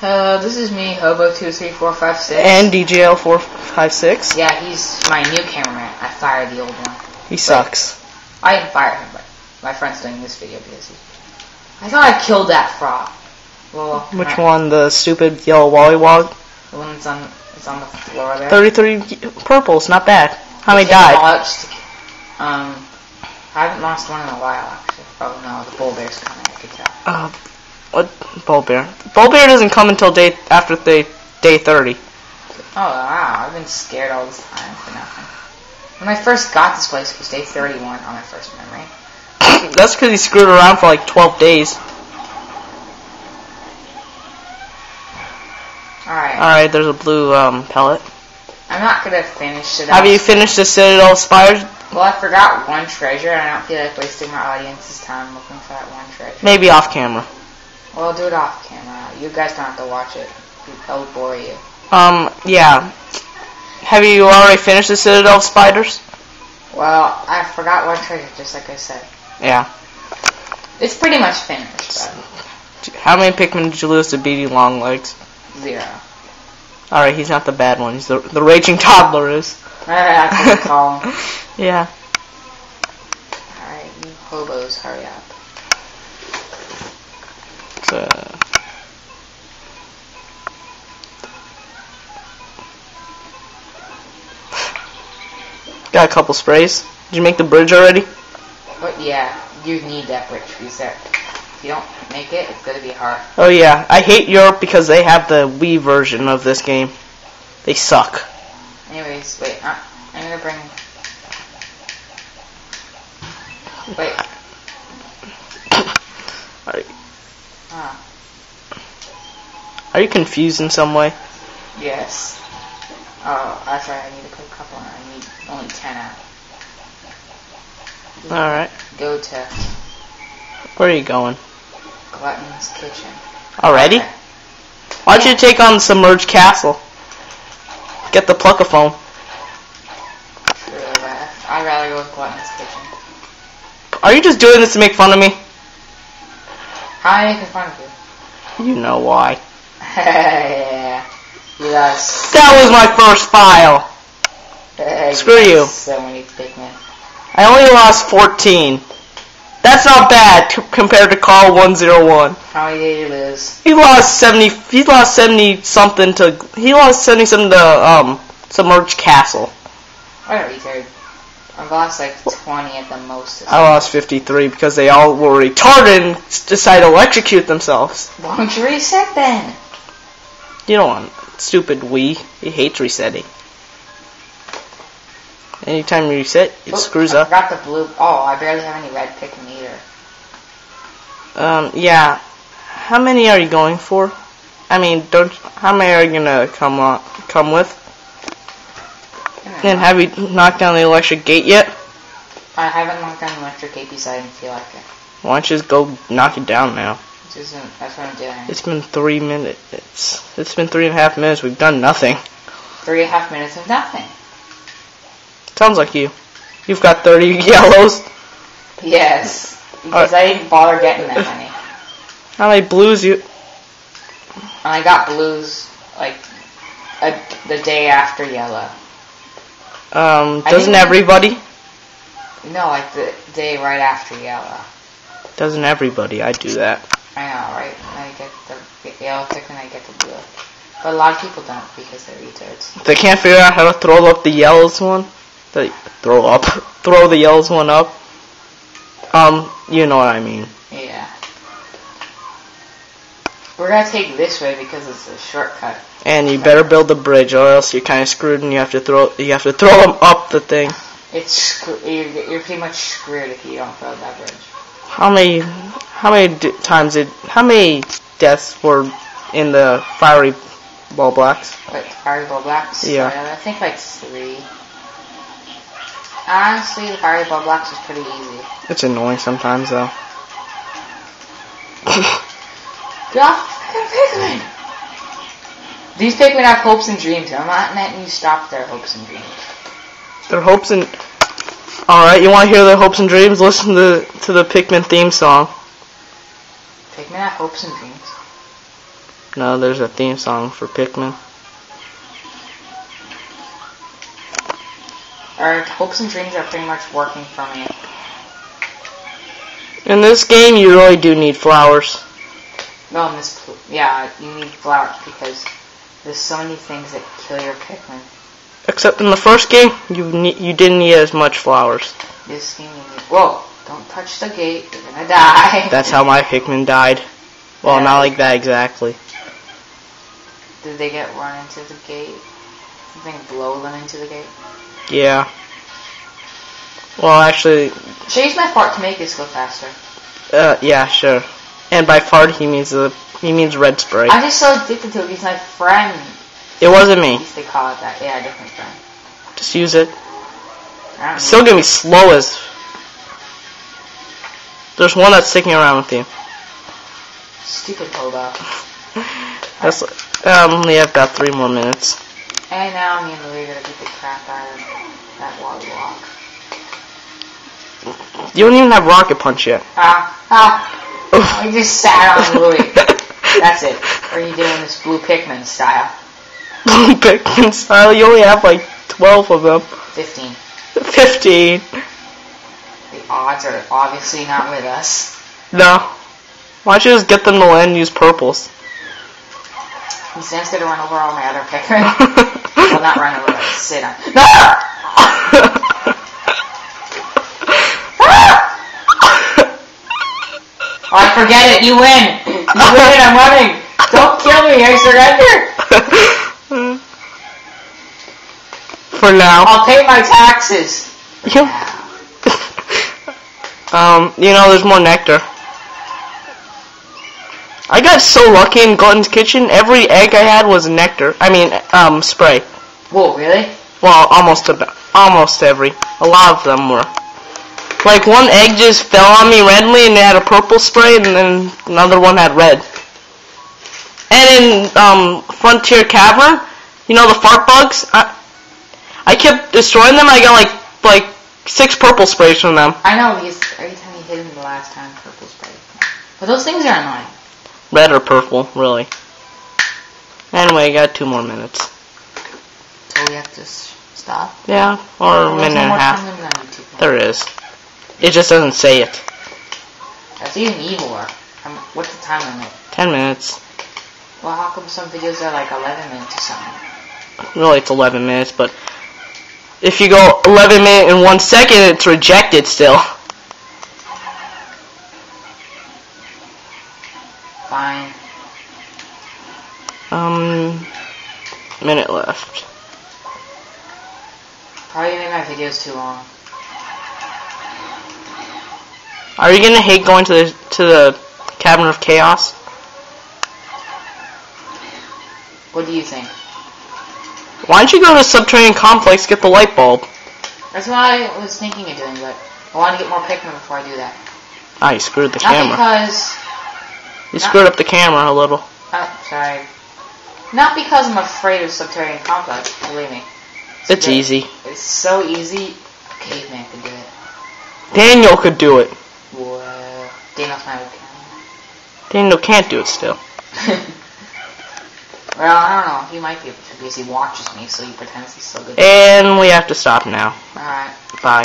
Hello, this is me, Hobo23456. And DJL456. Yeah, he's my new cameraman. I fired the old one. He sucks. I didn't fire him, but my friend's doing this video because he... I thought I killed that frog. Well, Which not- one? The stupid yellow wollywog? The one that's on, it's on the floor there. 33 purples, not bad. How many died? all out just to- Um, I haven't lost one in a while, actually. Oh no, the Bulbear's coming, I could tell. Uh, what? Bulbear. Bull bear doesn't come until day after day, day 30. Oh wow, I've been scared all this time for nothing. When I first got this place, it was day 31 on my first memory. That's because he screwed around for like 12 days. Alright, Alright, there's a blue um, pellet. I'm not gonna finish it Have you finished the Citadel Spires? Well, I forgot one treasure, and I don't feel like wasting my audience's time looking for that one treasure. Maybe off camera. Well, I'll do it off camera. You guys don't have to watch it. That would bore you. Um, yeah. Have you already finished the Citadel of Spiders? Well, I forgot one treasure, just like I said. Yeah. It's pretty much finished, but How many Pikmin did you lose to Beady Longlegs? zero. Alright, he's not the bad one. He's the, the raging toddler is. That's what we call him. Yeah. Alright, you hobos, hurry up. Got a couple sprays. Did you make the bridge already? But yeah, you need that bridge reset. If you don't make it, it's gonna be hard. Oh yeah, I hate Europe because they have the Wii version of this game. They suck. Anyways, wait, uh, I'm gonna bring... Wait, Are, ah, are you confused in some way? yes. Oh, that's right, I need to put a couple in. I need only ten out. Alright. Go to Where are you going? Glutton's Kitchen. Already? Okay. Why don't you take on the submerged castle? Get the pluckaphone. I'd rather go with Glutton's Kitchen. Are you just doing this to make fun of me? How am I making fun of you? You know why. yeah. Yes. That was my first file. Screw you. So many. I only lost 14. That's not bad compared to Carl 101. How many did you lose? He lost 70, he lost 70 something to, he lost 70 something to, um, Submerged Castle. What a retard. I've lost like 20 at the most. I lost 53 because they all were retarded and decided to electrocute themselves. Why don't you reset then? You don't want stupid Wii. He hates resetting. Anytime you reset, it Oop, screws I up. forgot the blue. Oh, I barely have any red Pikmin either. Um, yeah. How many are you going for? I mean, don't. How many are you gonna come on, come with? And have you knocked down the electric gate yet? I haven't knocked down the electric gate because I didn't feel like it. Why don't you just go knock it down now? This isn't, that's what I'm doing. It's been three minutes. It's, it's been three and a half minutes. We've done nothing. Three and a half minutes of nothing. Sounds like you. You've got 30 yellows. Yes. Because Alright. I didn't bother getting that many. How many blues you? And I got blues like a, the day after yellow. Um, doesn't everybody? No, like the day right after yellow. Doesn't everybody? I do that. I know, right? I get the yellow tick and I get the blue. But a lot of people don't because they're retards. They can't figure out how to throw up the yellows one. They throw up, throw the yellows one up. Um, you know what I mean. Yeah. We're gonna take this way because it's a shortcut. And you better build a bridge, or else you're kind of screwed, and you have to throw you have to throw them up the thing. It's you're, you're pretty much screwed if you don't build that bridge. How many how many times did how many deaths were in the fiery Bulblax? Like fiery Bulblax? Yeah. Uh, I think like three. Honestly, the fiery Bulblax is pretty easy. It's annoying sometimes though. Get off These Pikmin have hopes and dreams. I'm not letting you stop their hopes and dreams. Their hopes and all right, you want to hear their hopes and dreams? Listen to to the Pikmin theme song. Pikmin have hopes and dreams. No, there's a theme song for Pikmin. Our hopes and dreams are pretty much working for me. In this game, you really do need flowers. No, this, yeah, you need flowers because there's so many things that kill your Pikmin. Except in the first game, you ne- you didn't need as much flowers. This game, you need. Whoa! Don't touch the gate. You're gonna die. That's how my Pikmin died. Well, not like that exactly. Did they get run into the gate? Something blow them into the gate? Yeah. Well, actually, Should I use my fart to make this go faster? uh, yeah, sure. And by fart, he means the he means red spray. I'm just so addicted to it. He's my friend. It wasn't me. At least they call it that. Yeah, a different friend. Just use it. It's still gonna be slow as. There's one that's sticking around with you. Stupid Hobo. That's um. We have about three more minutes. And now me and Louie are gonna beat the crap out of that water block. You don't even have rocket punch yet. Ah, ah. I just sat on Louie. That's it. Or are you doing this blue Pikmin style? Blue Pikmin style. You only have like twelve of them. 15. Fifteen. The odds are obviously not with us. No. Why don't you just get them to land and use purples? Then gonna run over all my other Pikmin. well, not run over, but sit on. No! Oh, I forget it. You win. You win. I'm running. Don't kill me. I surrender. For now. I'll pay my taxes. You, um, you know, there's more nectar. I got so lucky in Glutton's Kitchen. Every egg I had was nectar. I mean, um, spray. Whoa, really? Well, almost about, almost every. A lot of them were. Like one egg just fell on me randomly and it had a purple spray, and then another one had red. And in um, Frontier Cavern, you know the fart bugs. I, I kept destroying them. I got like like six purple sprays from them. I know because every time you hit them the last time, purple spray. But those things are annoying. Red or purple, really. Anyway, I got two more minutes. So we have to stop. Yeah, or a minute no and a half. There is. It just doesn't say it. That's even eviler. Um, what's the time limit? Ten minutes. Well, how come some videos are like 11 minutes or something? Really, it's 11 minutes, but if you go 11 minutes and one second, it's rejected still. Fine. Um, minute left. Probably made my videos too long. Are you gonna hate going to the to the Cavern of Chaos? What do you think? Why don't you go to the Subterranean Complex get the light bulb? That's what I was thinking of doing, but I want to get more Pikmin before I do that. Ah, you screwed the Not camera. because... You screwed up the camera a little. Oh, sorry. Not because I'm afraid of Subterranean Complex, believe me. It's good. easy. It's so easy, caveman can do it. Daniel could do it. Daniel's not okay. Daniel can't do it still. well, I don't know. He might be able to because he watches me, so he pretends he's so good. And we have to stop now. Alright. Bye.